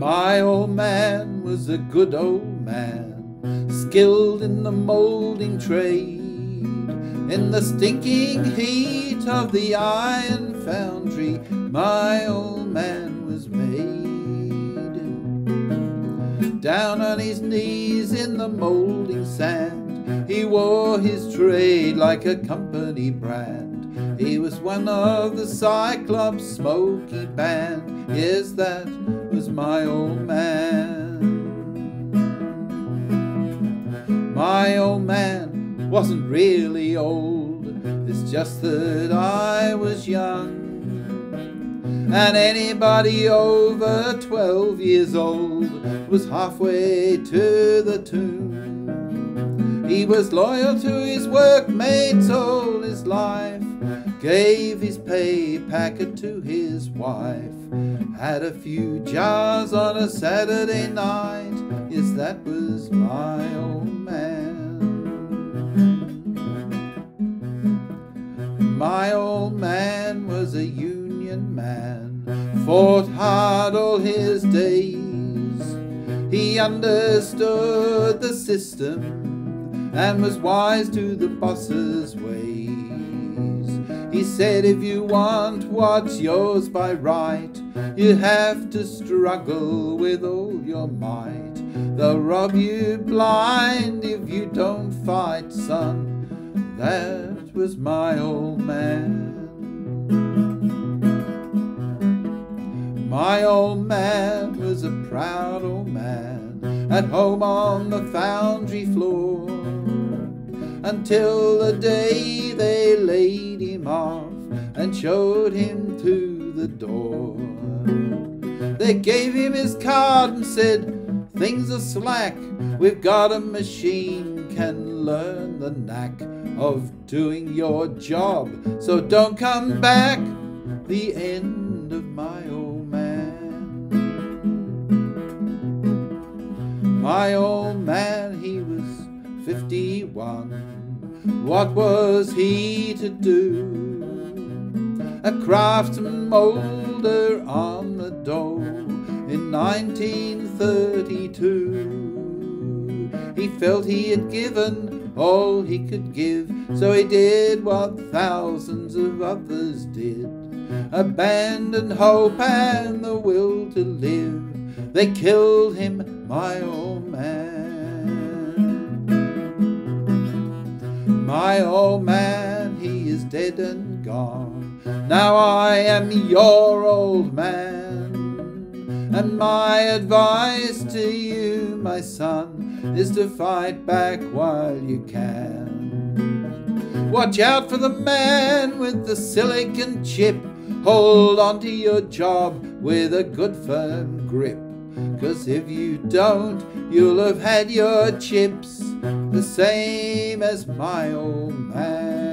My old man was a good old man, skilled in the moulding trade. In the stinking heat of the iron foundry, my old man was made. Down on his knees in the moulding sand, he wore his trade like a company brand. He was one of the Cyclops smoky band. Yes, that was my old man. My old man wasn't really old, it's just that I was young. And anybody over 12 years old was halfway to the tomb. He was loyal to his workmates all his life, gave his pay packet to his wife, had a few jars on a Saturday night. Yes, that was my old man. My old man was a union man, fought hard all his days. He understood the system and was wise to the boss's ways. He said, if you want what's yours by right, you have to struggle with all your might. They'll rob you blind if you don't fight, son. That was my old man. My old man was a proud old man at home on the foundry floor until the day they laid him off and showed him to the door. They gave him his card and said, Things are slack, we've got a machine can learn the knack of doing your job, so don't come back. The end of my old man. My old man, he was 51. What was he to do? A craftsman moulder on the dole in 1932. He felt he had given all he could give, so he did what thousands of others did. Abandon hope and the will to live. They killed him, my old man. My old man, he is dead and gone. Now I am your old man. And my advice to you, my son, is to fight back while you can. Watch out for the man with the silicon chip. Hold on to your job with a good firm grip. Cause if you don't, you'll have had your chips the same as my old man.